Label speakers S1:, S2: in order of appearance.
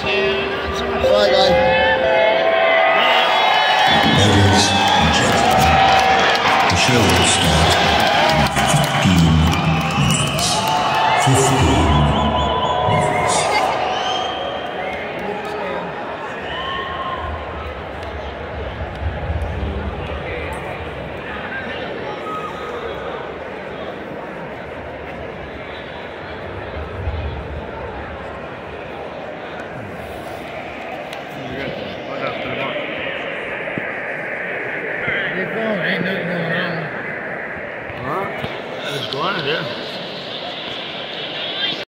S1: Bye, guys. And gentlemen, the show will start in 15 minutes. 15 minutes.
S2: On.
S3: Going, yeah.